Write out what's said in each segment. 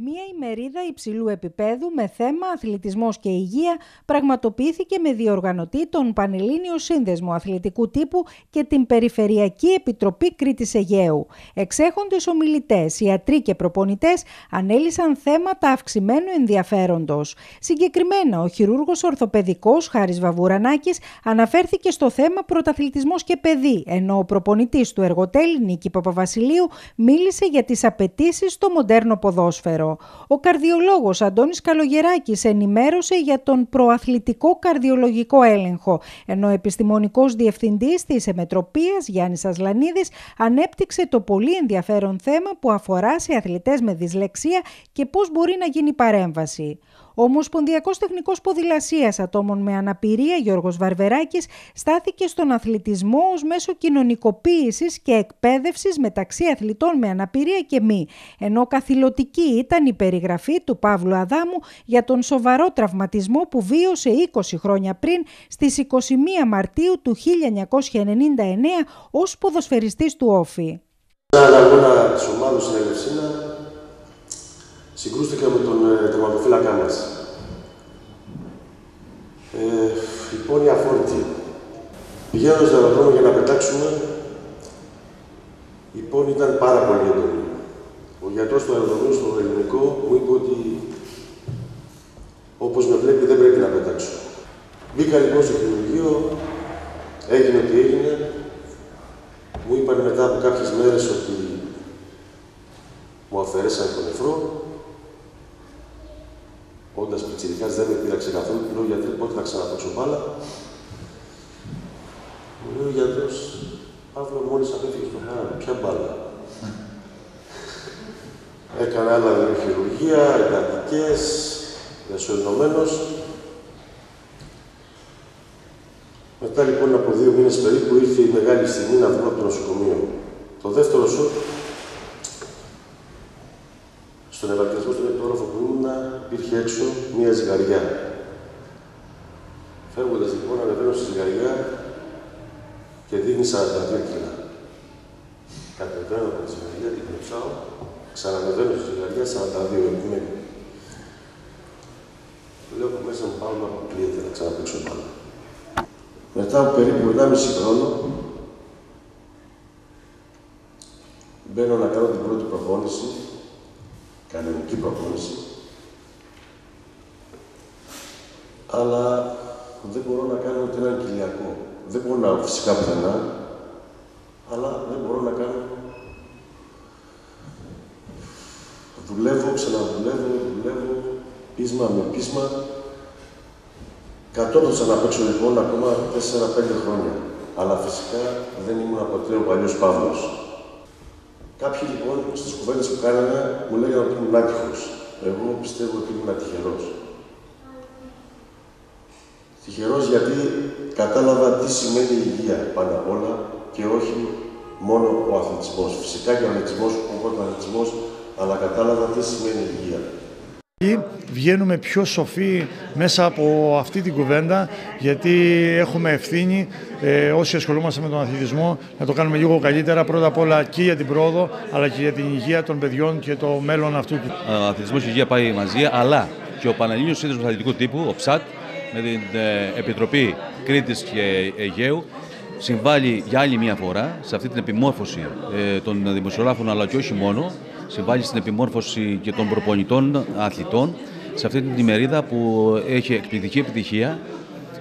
Μία ημερίδα υψηλού επίπεδου με θέμα αθλητισμός και υγεία πραγματοποιήθηκε με διοργανωτή τον Πανελλήνιο Σύνδεσμο Αθλητικού Τύπου και την Περιφερειακή Επιτροπή Κρήτης Αιγαίου. Εξέχοντες ομιλητές, ιατροί και προπονητές ανέλησαν θέματα αυξημένου ενδιαφέροντος. Συγκεκριμένα, ο χειρούργος ορθοπαιδικός Χάρης Βαβουρανάκης αναφέρθηκε στο θέμα πρωταθλητισμός και παιδί, ενώ ο προπονητής του εργοτέλη Νίκη Παπαβασιλείου μίλησε για τις απαιτήσεις στο μοντέρνο ποδόσφαιρο. Ο καρδιολόγος Αντώνης Καλογεράκης ενημέρωσε για τον προαθλητικό καρδιολογικό έλεγχο, ενώ ο επιστημονικός διευθυντής της Εμετροπίας Γιάννης Ασλανίδης ανέπτυξε το πολύ ενδιαφέρον θέμα που αφορά σε αθλητές με δυσλεξία και πώς μπορεί να γίνει παρέμβαση. Ο Ομοσπονδιακός Τεχνικός Ποδηλασίας Ατόμων με Αναπηρία Γιώργος Βαρβεράκης στάθηκε στον αθλητισμό ως μέσο κοινωνικοποίησης και εκπαίδευσης μεταξύ αθλητών με αναπηρία και μη, ενώ καθηλωτική ήταν η περιγραφή του Παύλου Αδάμου για τον σοβαρό τραυματισμό που βίωσε 20 χρόνια πριν στις 21 Μαρτίου του 1999 ως ποδοσφαιριστής του Όφη. Ένα αγώνα της ομάδας στην Ελευσίνα συγκρούστηκα με τον ε, τερματοφύλακά μας. Ε, λοιπόν, η αφόρητη. Πηγαίνοντας στο αεροδρόμιο για να πετάξουμε, η πόνη ήταν πάρα πολύ έντονη. Ο γιατρός του αεροδρομίου στο ελληνικό μου είπε ότι όπως με βλέπει δεν πρέπει να πετάξω. Μπήκα λοιπόν στο χειρουργείο, έγινε ό,τι έγινε. Μου είπαν μετά από κάποιες μέρες ότι μου αφαιρέσαν τον νεφρό Όντας πιτσιρικάς δεν με πείραξε καθόλου, του λέω γιατρέ πότε θα ξαναπέξω μπάλα; Μου λέει ο γιατρός, Παύλο, μόλις απέφυγες στο χάρα, ποια μπάλα; Έκανα άλλα χειρουργία, εργατικές, διασωληνωμένο. Μετά λοιπόν από δύο μήνες περίπου ήρθε η μεγάλη στιγμή να βγω από το νοσοκομείο. Το δεύτερο σοκ στον ευαγγελισμό στον πρώτο όροφο που ήμουν υπήρχε έξω μία ζυγαριά. Φεύγοντας λοιπόν, ανεβαίνω στη ζυγαριά και δίνει 42 κιλά. Κατεβαίνω από τη ζυγαριά, την κλεψάω, ξανανεβαίνω στη ζυγαριά 42 επιμένει. Λέω που μέσα μου πάω να αποκλείεται να ξαναπέξω πάνω. Μετά από περίπου 1,5 χρόνο, μπαίνω να κάνω την πρώτη προπόνηση κανονική προπόνηση. Αλλά δεν μπορώ να κάνω ούτε έναν κοιλιακό. Δεν μπορώ να φυσικά πουθενά, αλλά δεν μπορώ να κάνω. Δουλεύω, ξαναδουλεύω, δουλεύω, πείσμα με πείσμα. Κατόρθωσα να παίξω λοιπόν ακόμα 4-5 χρόνια. Αλλά φυσικά δεν ήμουν ποτέ ο παλιός Παύλος. Κάποιοι λοιπόν στις κουβέντες που κάνανε μου λέγανε ότι ήμουν άτυχος. Εγώ πιστεύω ότι ήμουν τυχερό. Τυχερός γιατί κατάλαβα τι σημαίνει η υγεία πάνω απ' όλα και όχι μόνο ο αθλητισμός. Φυσικά και ο αθλητισμός, όπω ο αθλητισμό, αλλά κατάλαβα τι σημαίνει η υγεία. Βγαίνουμε πιο σοφοί μέσα από αυτή την κουβέντα γιατί έχουμε ευθύνη ε, όσοι ασχολούμαστε με τον αθλητισμό να το κάνουμε λίγο καλύτερα πρώτα απ' όλα και για την πρόοδο αλλά και για την υγεία των παιδιών και το μέλλον αυτού του. Ο αθλητισμός και η υγεία πάει μαζί αλλά και ο Πανελλήνιος Σύνδεσμος Αθλητικού Τύπου, ο ΨΑΤ, με την ε, Επιτροπή Κρήτης και Αιγαίου συμβάλλει για άλλη μια φορά σε αυτή την επιμόρφωση ε, των δημοσιογράφων αλλά και όχι μόνο συμβάλλει στην επιμόρφωση και των προπονητών αθλητών σε αυτή την ημερίδα που έχει εκπληκτική επιτυχία.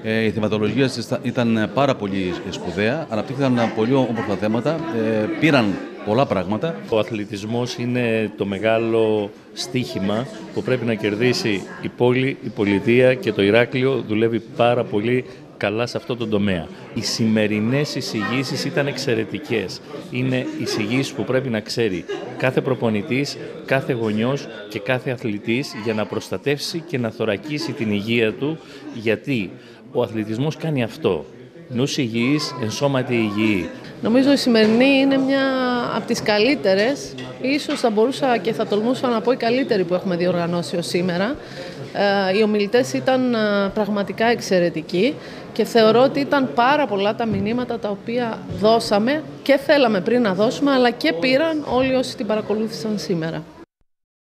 Ε, η θεματολογία ήταν πάρα πολύ σπουδαία, αναπτύχθηκαν πολύ όμορφα θέματα, ε, πήραν πολλά πράγματα. Ο αθλητισμός είναι το μεγάλο στίχημα που πρέπει να κερδίσει η πόλη, η πολιτεία και το Ηράκλειο δουλεύει πάρα πολύ καλά σε αυτό το τομέα. Οι σημερινές εισηγήσεις ήταν εξαιρετικές. Είναι εισηγήσεις που πρέπει να ξέρει κάθε προπονητής, κάθε γονιός και κάθε αθλητής για να προστατεύσει και να θωρακίσει την υγεία του γιατί ο αθλητισμός κάνει αυτό. Νους υγιής, ενσώματι υγιή. Νομίζω η σημερινή είναι μια από τις καλύτερες, ίσως θα μπορούσα και θα τολμούσα να πω η καλύτερη που έχουμε διοργανώσει ως σήμερα. Ε, οι ομιλητές ήταν ε, πραγματικά εξαιρετικοί και θεωρώ ότι ήταν πάρα πολλά τα μηνύματα τα οποία δώσαμε και θέλαμε πριν να δώσουμε αλλά και πήραν όλοι όσοι την παρακολούθησαν σήμερα.